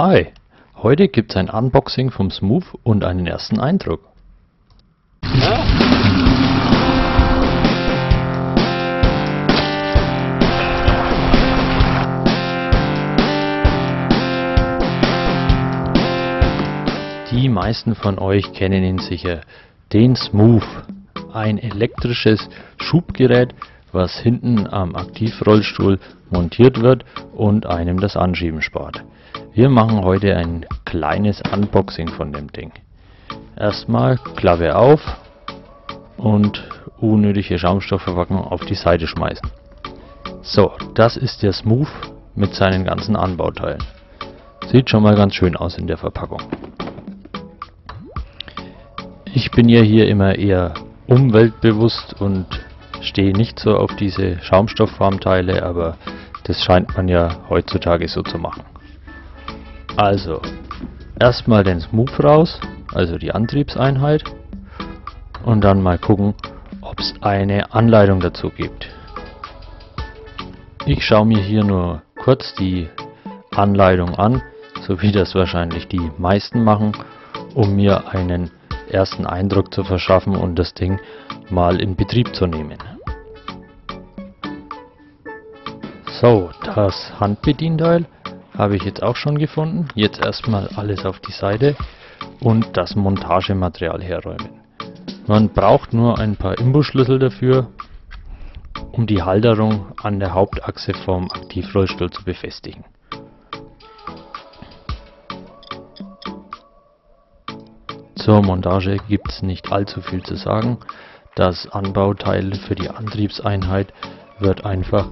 Hi, heute gibt's ein Unboxing vom Smooth und einen ersten Eindruck. Die meisten von euch kennen ihn sicher, den Smooth, ein elektrisches Schubgerät, was hinten am Aktivrollstuhl montiert wird und einem das Anschieben spart. Wir machen heute ein kleines Unboxing von dem Ding. Erstmal Klappe auf und unnötige Schaumstoffverpackung auf die Seite schmeißen. So, das ist der Smooth mit seinen ganzen Anbauteilen. Sieht schon mal ganz schön aus in der Verpackung. Ich bin ja hier immer eher umweltbewusst und stehe nicht so auf diese Schaumstoffformteile, aber das scheint man ja heutzutage so zu machen. Also, erstmal den Smooth raus, also die Antriebseinheit, und dann mal gucken, ob es eine Anleitung dazu gibt. Ich schaue mir hier nur kurz die Anleitung an, so wie das wahrscheinlich die meisten machen, um mir einen ersten Eindruck zu verschaffen und das Ding mal in Betrieb zu nehmen. So, das Handbedienteil habe ich jetzt auch schon gefunden. Jetzt erstmal alles auf die Seite und das Montagematerial herräumen. Man braucht nur ein paar Imbusschlüssel dafür, um die Halterung an der Hauptachse vom Aktivrollstuhl zu befestigen. Zur Montage gibt es nicht allzu viel zu sagen. Das Anbauteil für die Antriebseinheit wird einfach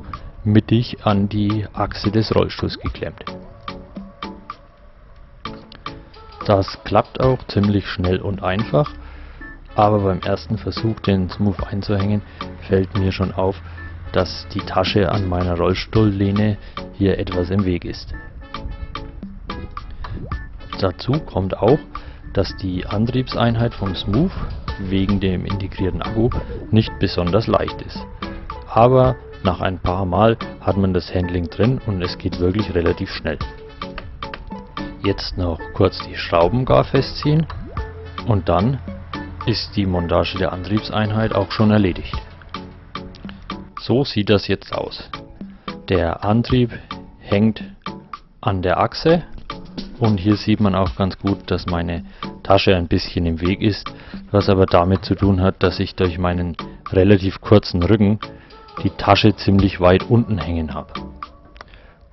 mittig an die Achse des Rollstuhls geklemmt. Das klappt auch ziemlich schnell und einfach, aber beim ersten Versuch den Smooth einzuhängen, fällt mir schon auf, dass die Tasche an meiner Rollstuhllehne hier etwas im Weg ist. Dazu kommt auch, dass die Antriebseinheit vom Smooth wegen dem integrierten Akku nicht besonders leicht ist. Aber nach ein paar Mal hat man das Handling drin und es geht wirklich relativ schnell. Jetzt noch kurz die Schrauben gar festziehen und dann ist die Montage der Antriebseinheit auch schon erledigt. So sieht das jetzt aus. Der Antrieb hängt an der Achse und hier sieht man auch ganz gut, dass meine Tasche ein bisschen im Weg ist, was aber damit zu tun hat, dass ich durch meinen relativ kurzen Rücken die Tasche ziemlich weit unten hängen habe.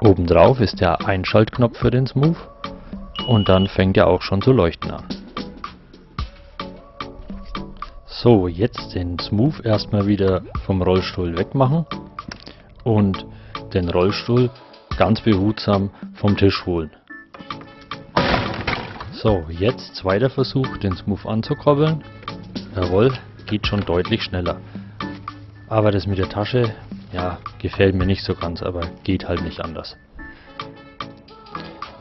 Obendrauf ist der Einschaltknopf für den Smooth und dann fängt er auch schon zu leuchten an. So, jetzt den Smooth erstmal wieder vom Rollstuhl wegmachen und den Rollstuhl ganz behutsam vom Tisch holen. So, jetzt zweiter Versuch, den Smooth anzukoppeln. Jawohl, geht schon deutlich schneller. Aber das mit der Tasche, ja, gefällt mir nicht so ganz, aber geht halt nicht anders.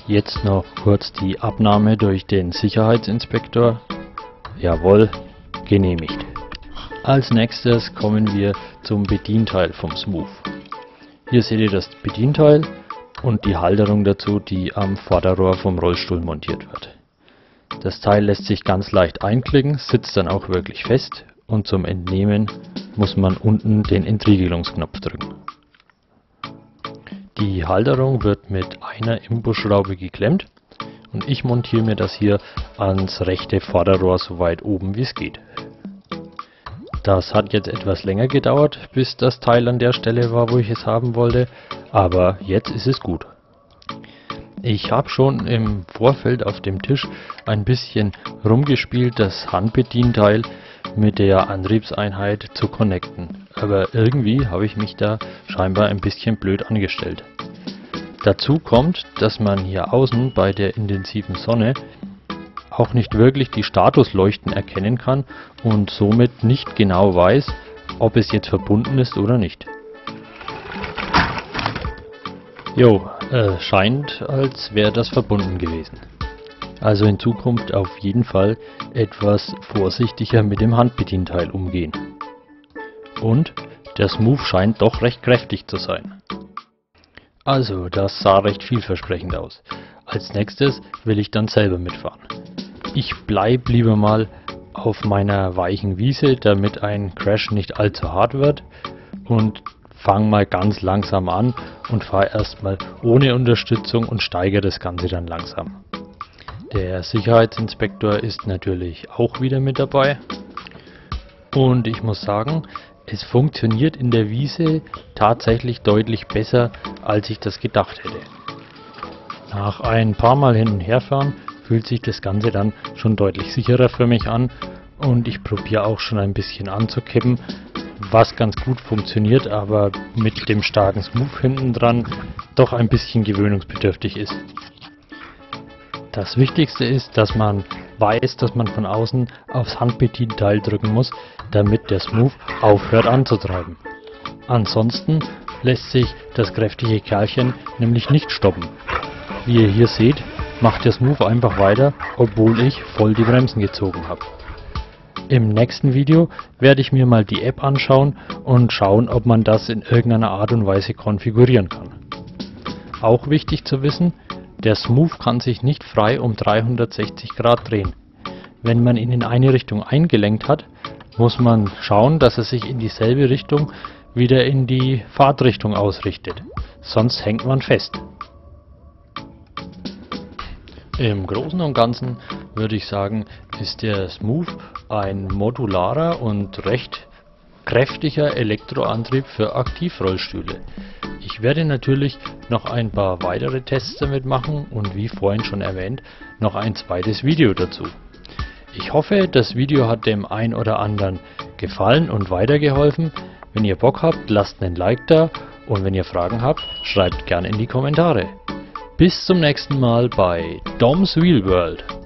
Jetzt noch kurz die Abnahme durch den Sicherheitsinspektor. Jawohl, genehmigt. Als nächstes kommen wir zum Bedienteil vom Smooth. Hier seht ihr das Bedienteil und die Halterung dazu, die am Vorderrohr vom Rollstuhl montiert wird. Das Teil lässt sich ganz leicht einklicken, sitzt dann auch wirklich fest und zum Entnehmen muss man unten den Entriegelungsknopf drücken. Die Halterung wird mit einer Imbusschraube geklemmt und ich montiere mir das hier ans rechte Vorderrohr so weit oben wie es geht. Das hat jetzt etwas länger gedauert, bis das Teil an der Stelle war, wo ich es haben wollte, aber jetzt ist es gut. Ich habe schon im Vorfeld auf dem Tisch ein bisschen rumgespielt, das Handbedienteil mit der Antriebseinheit zu connecten, aber irgendwie habe ich mich da scheinbar ein bisschen blöd angestellt. Dazu kommt, dass man hier außen bei der intensiven Sonne auch nicht wirklich die Statusleuchten erkennen kann und somit nicht genau weiß, ob es jetzt verbunden ist oder nicht. Jo, äh, scheint, als wäre das verbunden gewesen. Also in Zukunft auf jeden Fall etwas vorsichtiger mit dem Handbedienteil umgehen. Und der Smooth scheint doch recht kräftig zu sein. Also, das sah recht vielversprechend aus. Als nächstes will ich dann selber mitfahren. Ich bleib lieber mal auf meiner weichen Wiese, damit ein Crash nicht allzu hart wird und fang mal ganz langsam an und fahre erstmal ohne Unterstützung und steigere das Ganze dann langsam. Der Sicherheitsinspektor ist natürlich auch wieder mit dabei und ich muss sagen, es funktioniert in der Wiese tatsächlich deutlich besser, als ich das gedacht hätte. Nach ein paar Mal hin und her fahren fühlt sich das Ganze dann schon deutlich sicherer für mich an und ich probiere auch schon ein bisschen anzukippen, was ganz gut funktioniert, aber mit dem starken Smooth hinten dran doch ein bisschen gewöhnungsbedürftig ist. Das Wichtigste ist, dass man weiß, dass man von außen aufs Handbedienteil drücken muss, damit der Smooth aufhört anzutreiben. Ansonsten lässt sich das kräftige Kerlchen nämlich nicht stoppen. Wie ihr hier seht, macht der Smooth einfach weiter, obwohl ich voll die Bremsen gezogen habe. Im nächsten Video werde ich mir mal die App anschauen und schauen, ob man das in irgendeiner Art und Weise konfigurieren kann. Auch wichtig zu wissen, der Smooth kann sich nicht frei um 360 Grad drehen. Wenn man ihn in eine Richtung eingelenkt hat, muss man schauen, dass er sich in dieselbe Richtung wieder in die Fahrtrichtung ausrichtet. Sonst hängt man fest. Im Großen und Ganzen würde ich sagen, ist der Smooth ein modularer und recht kräftiger Elektroantrieb für Aktivrollstühle. Ich werde natürlich noch ein paar weitere Tests damit machen und wie vorhin schon erwähnt, noch ein zweites Video dazu. Ich hoffe, das Video hat dem ein oder anderen gefallen und weitergeholfen. Wenn ihr Bock habt, lasst einen Like da und wenn ihr Fragen habt, schreibt gerne in die Kommentare. Bis zum nächsten Mal bei Dom's Wheel World.